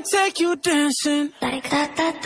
take you dancing. Like that.